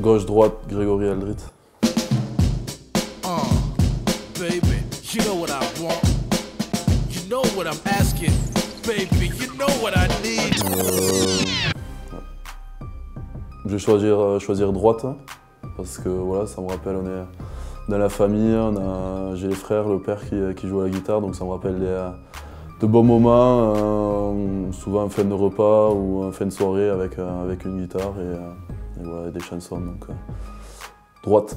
Gauche-droite, Grégory Aldrit. Uh, baby, you know what I want. You know what I'm asking. Baby, you know what I need. Je vais choisir, euh, choisir droite parce que voilà, ça me rappelle, on est dans la famille, j'ai les frères, le père qui, qui joue à la guitare, donc ça me rappelle euh, de bons moments, euh, souvent en fin de repas ou en fin de soirée avec, avec une guitare et, et des chansons. Donc, euh, droite.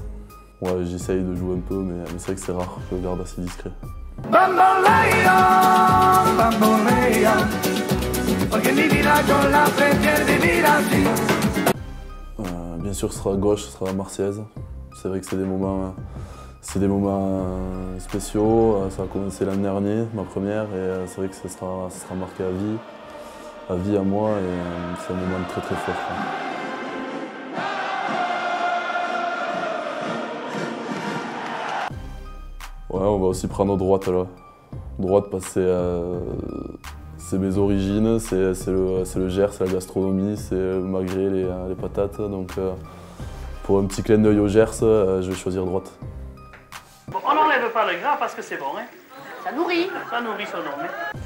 Ouais, j'essaye de jouer un peu, mais, mais c'est vrai que c'est rare, je le garde assez discret. Euh, bien sûr, ce sera gauche, ce sera la Marseillaise. C'est vrai que c'est des moments, c'est des moments euh, spéciaux. Ça a commencé l'année dernière, ma première, et c'est vrai que ce sera, sera marqué à vie, à vie à moi, et c'est un moment très très fort. quoi. Ouais, on va aussi prendre droite là. Droite parce que c'est, euh, c'est mes origines, c'est le, le Gers, c'est la gastronomie, c'est le magret, les, euh, les patates. Donc euh, pour un petit clin d'œil au Gers, euh, je vais choisir droite. Bon, on n'enlève pas le gras parce que c'est bon, hein. Ça nourrit. Ça nourrit son homme. hein.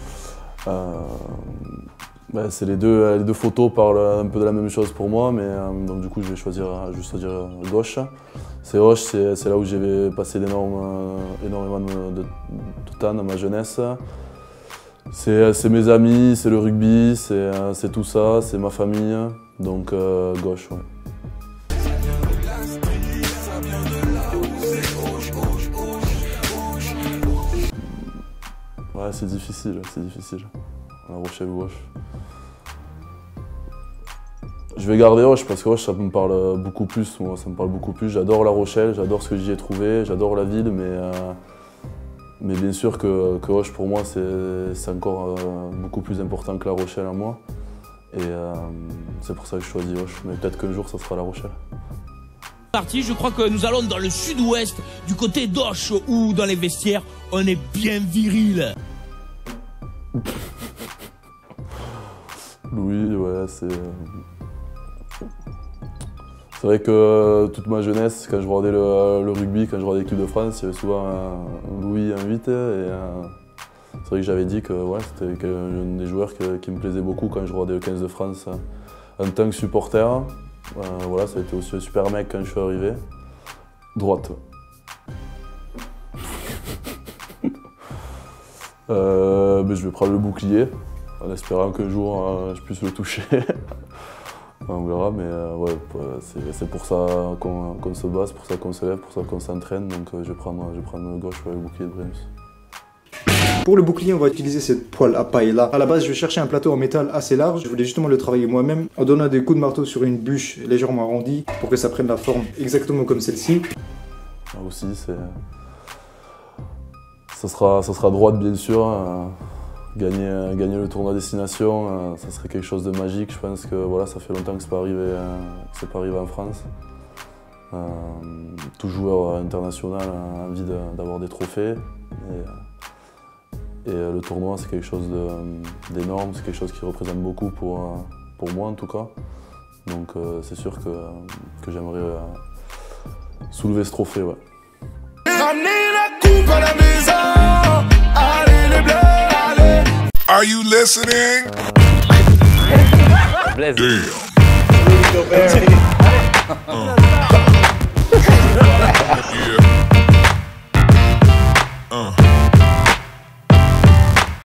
Euh, bah, c'est les deux, les deux photos parlent un peu de la même chose pour moi, mais euh, donc du coup je vais choisir, je vais choisir gauche. C'est Roche, c'est là où j'ai passé euh, énormément de, de- temps dans ma jeunesse. C'est c'est mes amis, c'est le rugby, c'est euh, c'est tout ça, c'est ma famille, donc euh, gauche. ouais. Ouais, c'est difficile, c'est difficile. La Rochelle Roche. Je vais garder Roche parce que Roche, ça me parle beaucoup plus. Moi, ça me parle beaucoup plus. J'adore La Rochelle, j'adore ce que j'y ai trouvé, j'adore la ville, mais, euh, mais bien sûr que, que Roche, pour moi, c'est encore euh, beaucoup plus important que La Rochelle à moi. Et euh, c'est pour ça que je choisis Roche. Mais peut-être qu'un jour, ça sera La Rochelle. parti, je crois que nous allons dans le sud-ouest, du côté d'Oche, où dans les vestiaires, on est bien viril. Louis, ouais, c'est. C'est vrai que euh, toute ma jeunesse, quand je regardais le, le rugby, quand je regardais l'équipe de France, il y avait souvent un, Louis, un 8. Et euh, c'est vrai que j'avais dit que ouais, c'était un des joueurs qui me plaisait beaucoup quand je regardais le 15 de France euh, en tant que supporter. Euh, voilà, ça a été aussi un super mec quand je suis arrivé. Droite. Euh, mais je vais prendre le bouclier en espérant qu'un jour euh, je puisse le toucher. On verra, mais euh, ouais, euh, c'est pour ça qu'on se bat, c'est pour ça qu'on se lève, pour ça qu'on s'entraîne. Donc euh, je, vais prendre, je vais prendre le gauche, ouais, le bouclier de Brems. Pour le bouclier, on va utiliser cette poêle à paille là. À la base, je vais chercher un plateau en métal assez large. Je voulais justement le travailler moi-même en donnant des coups de marteau sur une bûche légèrement arrondie pour que ça prenne la forme exactement comme celle-ci. Là aussi, c'est. Ça sera, ça sera droite, bien sûr. euh, gagner, euh, gagner le tournoi destination, euh, ça serait quelque chose de magique. Je pense que voilà, ça fait longtemps que c'est pas arrivé, euh, pas arrivé en France. Tout joueur international a envie d'avoir des trophées. Et, le tournoi, c'est quelque chose d'énorme, c'est quelque chose qui représente beaucoup pour, pour moi en tout cas. Donc c'est sûr que, que j'aimerais soulever ce trophée. Are you listening? Blaise. Damn.